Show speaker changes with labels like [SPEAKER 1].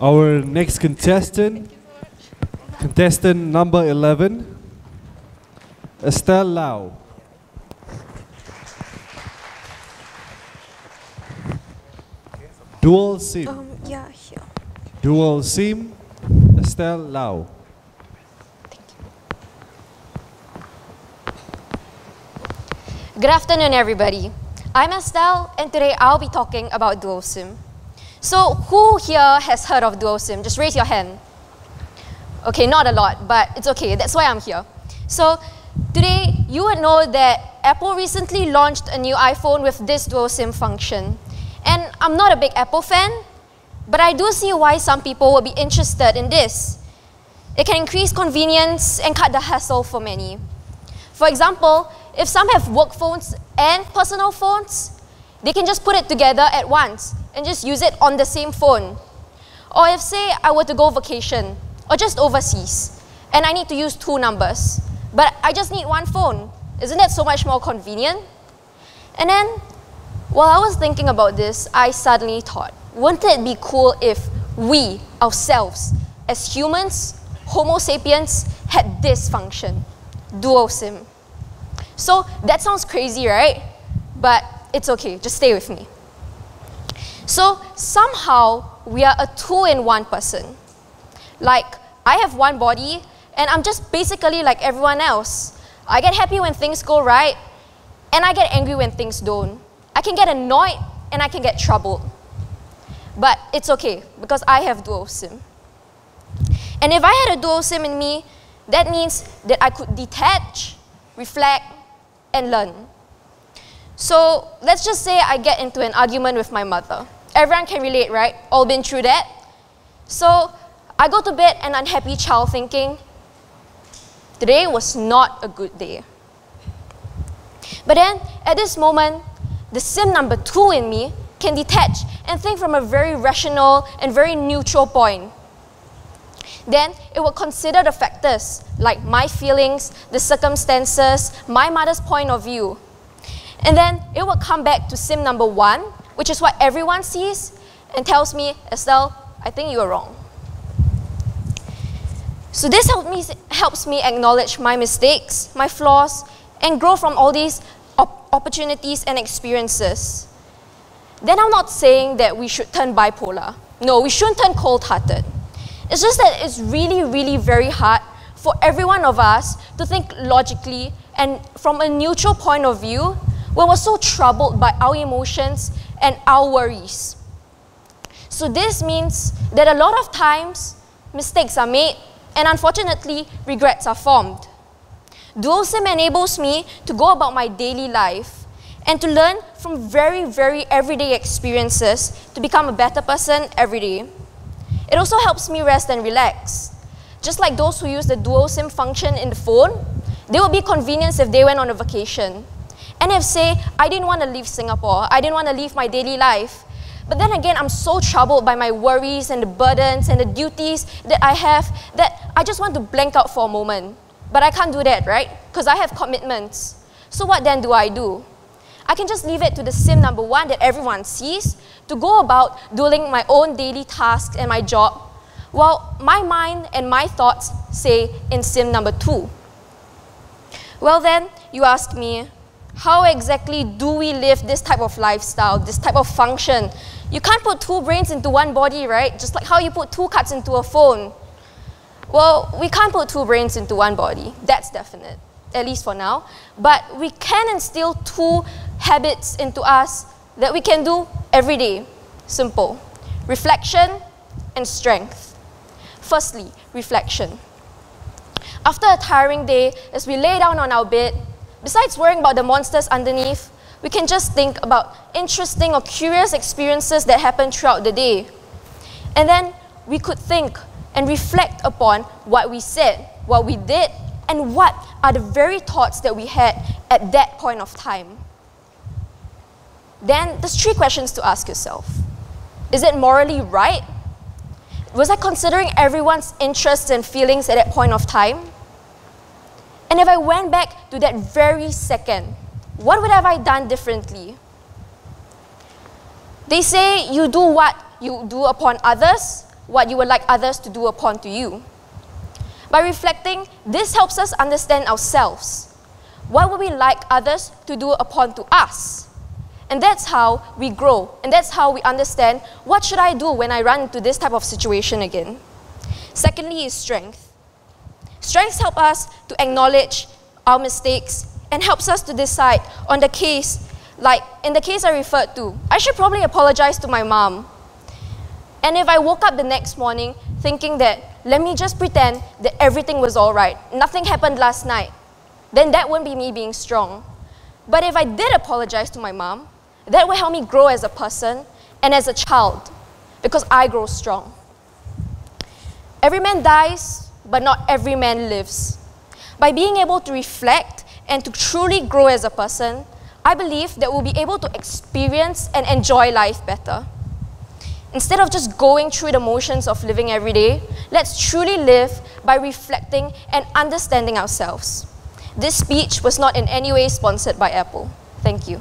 [SPEAKER 1] Our next contestant, contestant number 11, Estelle Lau. Dual SIM.
[SPEAKER 2] Um, yeah, here.
[SPEAKER 1] Dual SIM, Estelle Lau.
[SPEAKER 3] Good afternoon, everybody. I'm Estelle, and today I'll be talking about dual SIM. So, who here has heard of dual SIM? Just raise your hand. Okay, not a lot, but it's okay. That's why I'm here. So, today you would know that Apple recently launched a new iPhone with this dual SIM function. And I'm not a big Apple fan, but I do see why some people would be interested in this. It can increase convenience and cut the hassle for many. For example, if some have work phones and personal phones, they can just put it together at once and just use it on the same phone. Or if, say, I were to go vacation or just overseas and I need to use two numbers, but I just need one phone, isn't that so much more convenient? And then, while I was thinking about this, I suddenly thought, wouldn't it be cool if we, ourselves, as humans, Homo sapiens, had this function, dual SIM? So that sounds crazy, right? But it's okay, just stay with me. So somehow we are a two in one person. Like, I have one body, and I'm just basically like everyone else. I get happy when things go right, and I get angry when things don't. I can get annoyed, and I can get troubled. But it's okay, because I have dual SIM. And if I had a dual SIM in me, that means that I could detach, reflect, and learn. So let's just say I get into an argument with my mother. Everyone can relate, right? All been through that. So I go to bed an unhappy child thinking, today was not a good day. But then at this moment, the sim number two in me can detach and think from a very rational and very neutral point. Then it will consider the factors like my feelings, the circumstances, my mother's point of view. And then it will come back to sim number one, which is what everyone sees, and tells me, Estelle, I think you are wrong. So this help me, helps me acknowledge my mistakes, my flaws, and grow from all these op opportunities and experiences. Then I'm not saying that we should turn bipolar. No, we shouldn't turn cold-hearted. It's just that it's really, really very hard for every one of us to think logically and from a neutral point of view when we're so troubled by our emotions and our worries. So this means that a lot of times mistakes are made and unfortunately regrets are formed. Dual SIM enables me to go about my daily life and to learn from very, very everyday experiences to become a better person every day. It also helps me rest and relax. Just like those who use the dual SIM function in the phone, they would be convenient if they went on a vacation. And if, say, I didn't want to leave Singapore, I didn't want to leave my daily life, but then again, I'm so troubled by my worries and the burdens and the duties that I have that I just want to blank out for a moment. But I can't do that, right? Because I have commitments. So what then do I do? I can just leave it to the sim number one that everyone sees to go about doing my own daily tasks and my job, while my mind and my thoughts say in sim number two. Well, then, you ask me, how exactly do we live this type of lifestyle, this type of function? You can't put two brains into one body, right? Just like how you put two cards into a phone. Well, we can't put two brains into one body. That's definite, at least for now. But we can instill two habits into us that we can do every day. Simple. Reflection and strength. Firstly, reflection. After a tiring day, as we lay down on our bed, besides worrying about the monsters underneath, we can just think about interesting or curious experiences that happen throughout the day. And then we could think and reflect upon what we said, what we did, and what are the very thoughts that we had at that point of time. Then there's three questions to ask yourself. Is it morally right? Was I considering everyone's interests and feelings at that point of time? If I went back to that very second, what would have I done differently? They say you do what you do upon others, what you would like others to do upon to you. By reflecting, this helps us understand ourselves. What would we like others to do upon to us? And that's how we grow. And that's how we understand what should I do when I run into this type of situation again. Secondly is strength. Strengths help us to acknowledge our mistakes and helps us to decide on the case, like in the case I referred to, I should probably apologize to my mom. And if I woke up the next morning thinking that, let me just pretend that everything was all right, nothing happened last night, then that wouldn't be me being strong. But if I did apologize to my mom, that would help me grow as a person and as a child because I grow strong. Every man dies, but not every man lives. By being able to reflect and to truly grow as a person, I believe that we'll be able to experience and enjoy life better. Instead of just going through the motions of living every day, let's truly live by reflecting and understanding ourselves. This speech was not in any way sponsored by Apple. Thank you.